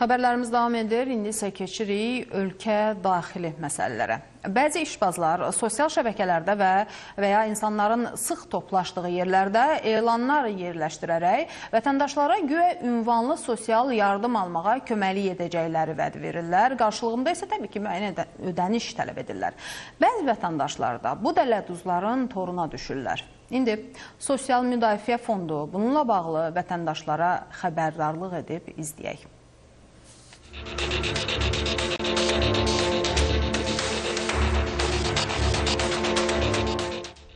Xəbərlərimiz davam edir. İndi isə keçirik ölkə daxili məsələlərə. Bəzi işbazlar sosial şəbəkələrdə və və ya insanların sıx toplaşdığı yerlərdə elanlar yerləşdirərək vətəndaşlara güya ünvanlı sosial yardım almağa köməklik edəcəkləri vəd verirlər. Qarşılığında isə təbii ki, müəyyən ödə- ödəniş tələb edirlər. Bəzi vətəndaşlar da bu dələduzların toruna düşürlər. İndi Sosial Müdafiə Fondu bununla bağlı vətəndaşlara xəbərdarlıq edib izləyək.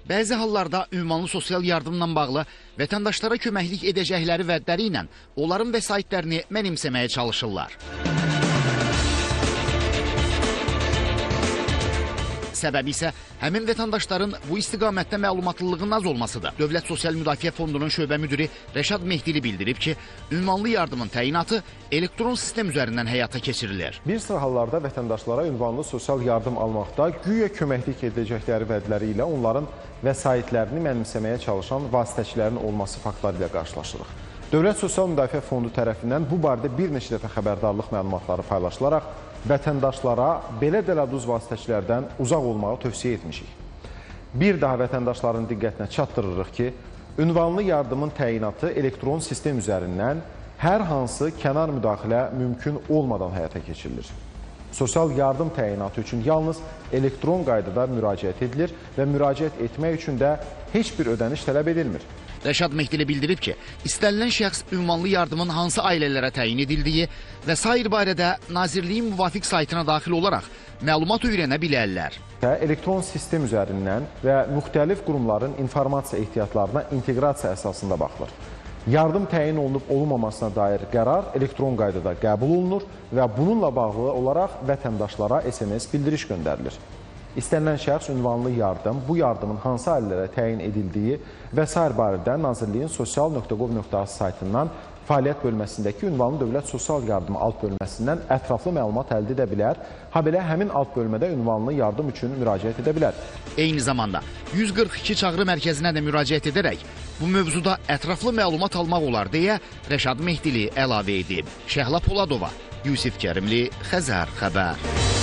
Bəzi hallarda ünvanlı sosial yardımla bağlı vətəndaşlara köməklik edəcəkləri vədləri ilə onların vəsaitlərini mənimsəməyə çalışırlar. Səbəbi isə həmin vətəndaşların bu istiqamətdə məlumatlılığının az olmasıdır. Dövlət Sosial Müdafiə Fondunun şöbə müdiri Rəşad Mehdili bildirib ki, ünvanlı yardımın təyinatı elektron sistem üzərindən həyata keçirilir. Bir sıra hallarda vətəndaşlara ünvanlı sosial yardım almaqda güya köməklik edəcəkləri vədləri ilə onların vəsaitlərini mənimsəməyə çalışan vasitəçilərin olması faktları ilə qarşılaşırıq. Dövlət Sosial Müdafiə Fondu tərəfindən bu barədə bir neçə dəfə xəbərdarlıq məlumatları paylaşılaraq vətəndaşlara belə dələduz vasitəçilərdən uzaq olmağı tövsiyə etmişik. Bir daha vətəndaşların diqqətinə çatdırırıq ki, ünvanlı yardımın təyinatı elektron sistem üzərindən hər hansı kənar müdaxilə mümkün olmadan həyata keçirilir. Sosial yardım təyinatı üçün yalnız elektron qaydada müraciət edilir və müraciət etmək üçün də heç bir ödəniş tələb edilmir. Rəşad Mehdili bildirib ki, istənilən şəxs ünvanlı yardımın hansı ailələrə təyin edildiyi və sair barədə Nazirliyin müvafiq saytına daxil olaraq məlumat öyrənə bilərlər. elektron sistem üzərindən və müxtəlif qurumların informasiya ehtiyatlarına inteqrasiya əsasında baxılır. Yardım təyin olunub olunmamasına dair qərar elektron qaydada qəbul olunur və bununla bağlı olaraq vətəndaşlara SMS bildiriş göndərilir. İstənilən şəxs ünvanlı yardım, bu yardımın hansı ailələrə təyin edildiyi və s. barədə Nazirliyin sosial.gov.az saytından fəaliyyət bölməsindəki ünvanlı dövlət sosial yardımı alt bölməsindən ətraflı məlumat əldə edə bilər. Ha belə həmin alt bölmədə ünvanlı yardım üçün müraciət edə bilər. Eyni zamanda 142 çağrı mərkəzinə də müraciət edərək bu mövzuda ətraflı məlumat almaq olar deyə Rəşad Mehdili əlavə edib. Şəhla Poladova, Yusif Kərimli, Xəzər xəbər.